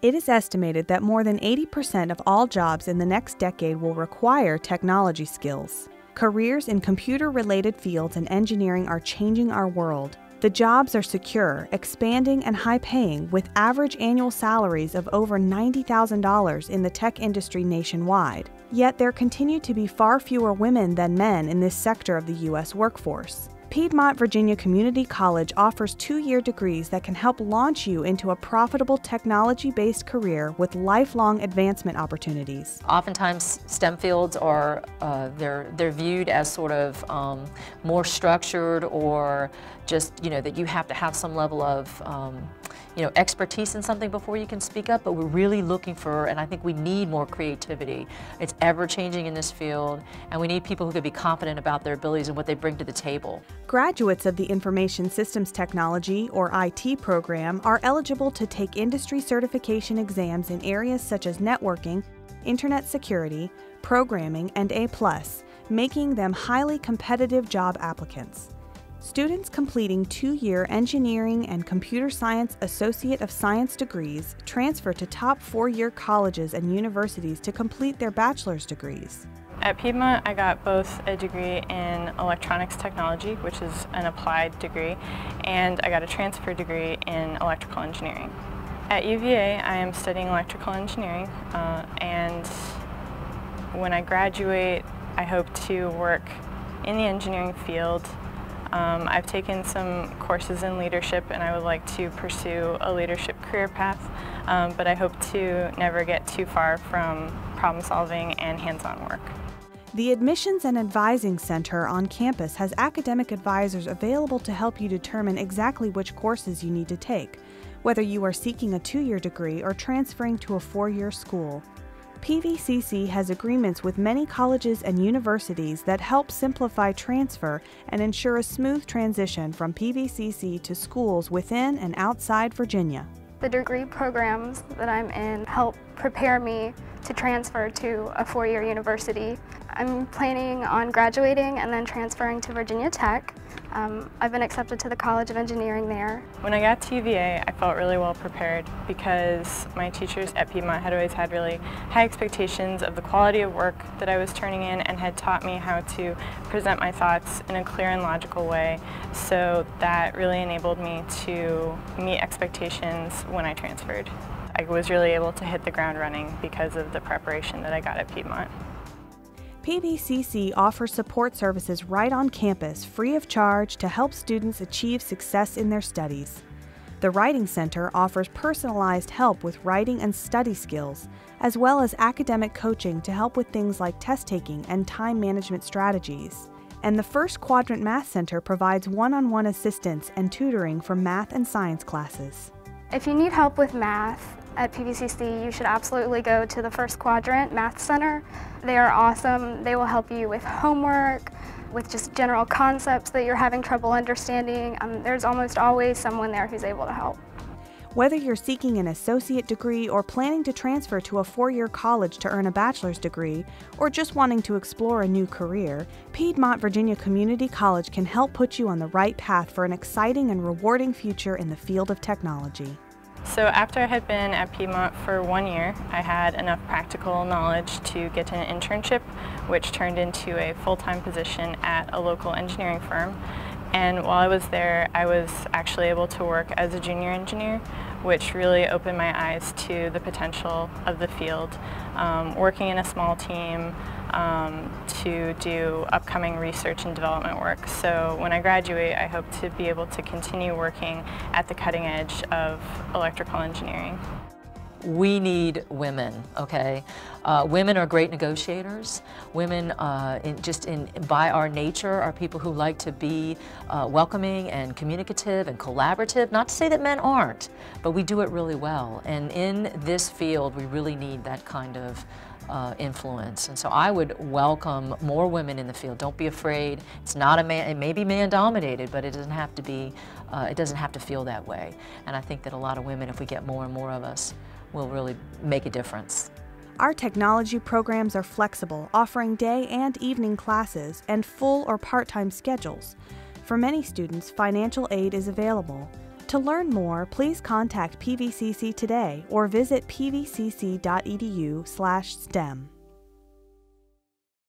It is estimated that more than 80% of all jobs in the next decade will require technology skills. Careers in computer related fields and engineering are changing our world. The jobs are secure, expanding, and high paying, with average annual salaries of over $90,000 in the tech industry nationwide. Yet there continue to be far fewer women than men in this sector of the U.S. workforce. Piedmont Virginia Community College offers two year degrees that can help launch you into a profitable technology based career with lifelong advancement opportunities. Oftentimes, STEM fields are uh, they're, they're viewed as sort of um, more structured or just, you know, that you have to have some level of um, you know, expertise in something before you can speak up, but we're really looking for, and I think we need more creativity. It's ever changing in this field, and we need people who can be confident about their abilities and what they bring to the table. Graduates of the Information Systems Technology, or IT program, are eligible to take industry certification exams in areas such as networking, internet security, programming, and A, making them highly competitive job applicants. Students completing two year engineering and computer science associate of science degrees transfer to top four year colleges and universities to complete their bachelor's degrees. At Piedmont, I got both a degree in electronics technology, which is an applied degree, and I got a transfer degree in electrical engineering. At UVA, I am studying electrical engineering, uh, and when I graduate, I hope to work in the engineering field um, I've taken some courses in leadership and I would like to pursue a leadership career path, um, but I hope to never get too far from problem solving and hands-on work. The Admissions and Advising Center on campus has academic advisors available to help you determine exactly which courses you need to take, whether you are seeking a two year degree or transferring to a four year school. PVCC has agreements with many colleges and universities that help simplify transfer and ensure a smooth transition from PVCC to schools within and outside Virginia. The degree programs that I'm in help prepare me to transfer to a four-year university. I'm planning on graduating and then transferring to Virginia Tech. Um, I've been accepted to the College of Engineering there. When I got to UVA, I felt really well prepared because my teachers at Piedmont had always had really high expectations of the quality of work that I was turning in and had taught me how to present my thoughts in a clear and logical way. So that really enabled me to meet expectations when I transferred. I was really able to hit the ground running because of the preparation that I got at Piedmont. PVCC offers support services right on campus, free of charge, to help students achieve success in their studies. The Writing Center offers personalized help with writing and study skills, as well as academic coaching to help with things like test taking and time management strategies. And the First Quadrant Math Center provides one on one assistance and tutoring for math and science classes. If you need help with math, at PVCC, you should absolutely go to the First Quadrant Math Center. They are awesome. They will help you with homework, with just general concepts that you're having trouble understanding. Um, there's almost always someone there who's able to help. Whether you're seeking an associate degree or planning to transfer to a four year college to earn a bachelor's degree, or just wanting to explore a new career, Piedmont Virginia Community College can help put you on the right path for an exciting and rewarding future in the field of technology. So after I had been at Piedmont for one year, I had enough practical knowledge to get an internship, which turned into a full-time position at a local engineering firm. And while I was there, I was actually able to work as a junior engineer, which really opened my eyes to the potential of the field. Um, working in a small team, um, to do upcoming research and development work. So when I graduate, I hope to be able to continue working at the cutting edge of electrical engineering. We need women, okay? Uh, women are great negotiators. Women, uh, in, just in, by our nature, are people who like to be uh, welcoming and communicative and collaborative. Not to say that men aren't, but we do it really well. And in this field, we really need that kind of uh, influence. And so I would welcome more women in the field. Don't be afraid. It's not a man, it may be man dominated, but it doesn't have to be, uh, it doesn't have to feel that way. And I think that a lot of women, if we get more and more of us, will really make a difference. Our technology programs are flexible, offering day and evening classes and full or part time schedules. For many students, financial aid is available. To learn more, please contact PVCC today or visit pvcc.edu/stem.